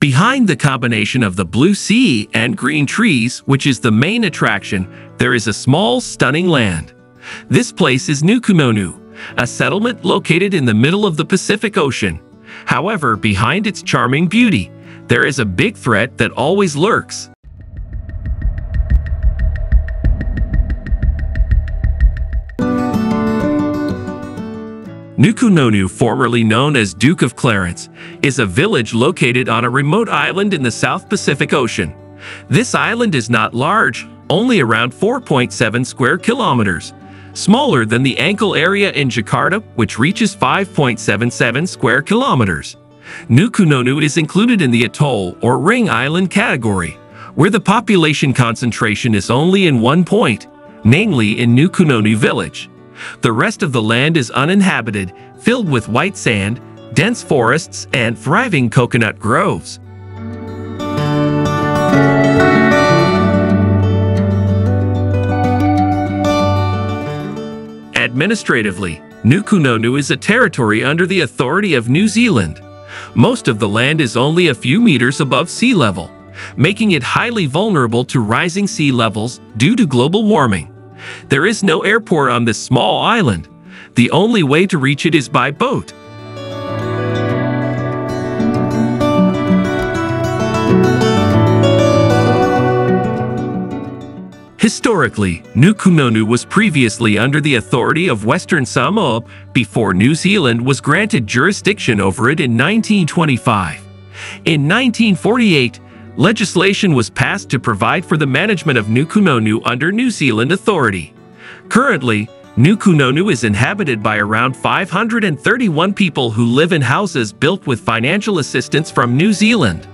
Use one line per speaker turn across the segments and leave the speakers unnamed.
Behind the combination of the blue sea and green trees, which is the main attraction, there is a small, stunning land. This place is Nukunonu, a settlement located in the middle of the Pacific Ocean. However, behind its charming beauty, there is a big threat that always lurks. Nukunonu, formerly known as Duke of Clarence, is a village located on a remote island in the South Pacific Ocean. This island is not large, only around 4.7 square kilometers, smaller than the Ancol area in Jakarta, which reaches 5.77 square kilometers. Nukunonu is included in the atoll or ring island category, where the population concentration is only in one point, namely in Nukunonu village. The rest of the land is uninhabited, filled with white sand, dense forests, and thriving coconut groves. Administratively, Nukunonu is a territory under the authority of New Zealand. Most of the land is only a few meters above sea level, making it highly vulnerable to rising sea levels due to global warming. There is no airport on this small island. The only way to reach it is by boat. Historically, Nukunonu was previously under the authority of Western Samoa before New Zealand was granted jurisdiction over it in 1925. In 1948, legislation was passed to provide for the management of Nukunonu under New Zealand authority. Currently, Nukunonu is inhabited by around 531 people who live in houses built with financial assistance from New Zealand.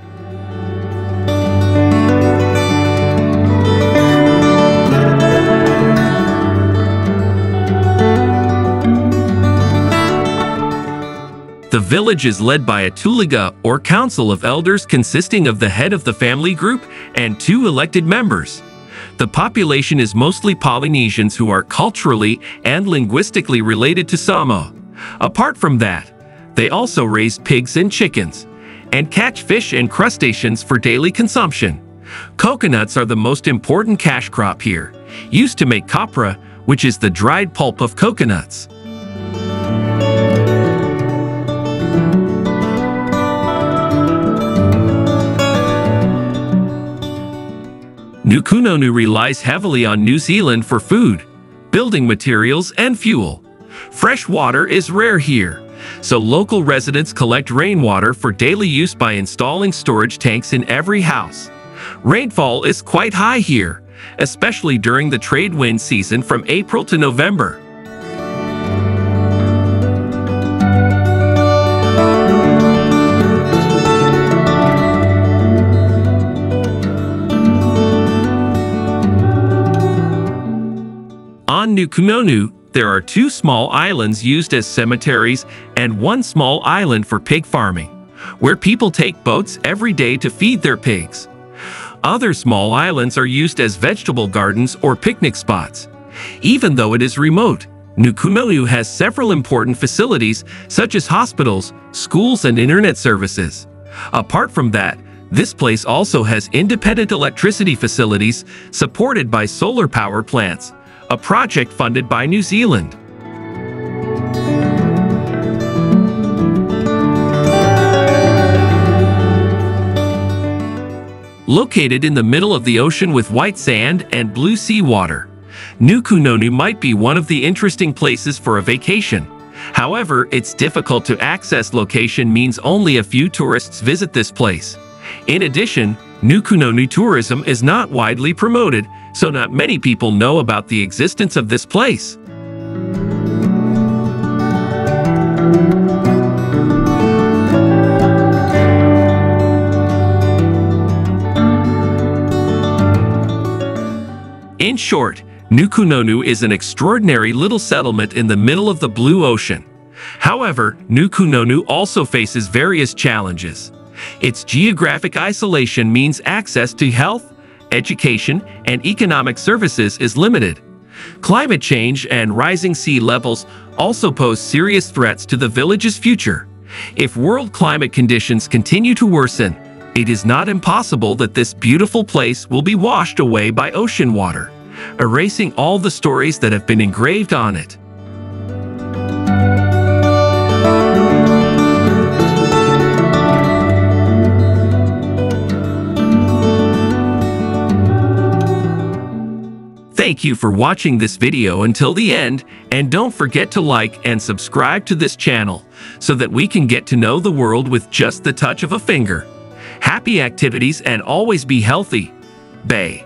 The village is led by a Tuliga, or council of elders consisting of the head of the family group and two elected members. The population is mostly Polynesians who are culturally and linguistically related to Samoa. Apart from that, they also raise pigs and chickens, and catch fish and crustaceans for daily consumption. Coconuts are the most important cash crop here, used to make copra, which is the dried pulp of coconuts. Nukunonu relies heavily on New Zealand for food, building materials, and fuel. Fresh water is rare here, so local residents collect rainwater for daily use by installing storage tanks in every house. Rainfall is quite high here, especially during the trade wind season from April to November. On Nukunonu, there are two small islands used as cemeteries and one small island for pig farming, where people take boats every day to feed their pigs. Other small islands are used as vegetable gardens or picnic spots. Even though it is remote, Nukunonu has several important facilities such as hospitals, schools, and internet services. Apart from that, this place also has independent electricity facilities supported by solar power plants, a project funded by New Zealand. Located in the middle of the ocean with white sand and blue sea water, Nukunonu might be one of the interesting places for a vacation. However, its difficult to access location means only a few tourists visit this place. In addition, Nukunonu tourism is not widely promoted, so not many people know about the existence of this place. In short, Nukunonu is an extraordinary little settlement in the middle of the blue ocean. However, Nukunonu also faces various challenges. Its geographic isolation means access to health, education, and economic services is limited. Climate change and rising sea levels also pose serious threats to the village's future. If world climate conditions continue to worsen, it is not impossible that this beautiful place will be washed away by ocean water, erasing all the stories that have been engraved on it. Thank you for watching this video until the end, and don't forget to like and subscribe to this channel so that we can get to know the world with just the touch of a finger. Happy activities and always be healthy. Bay.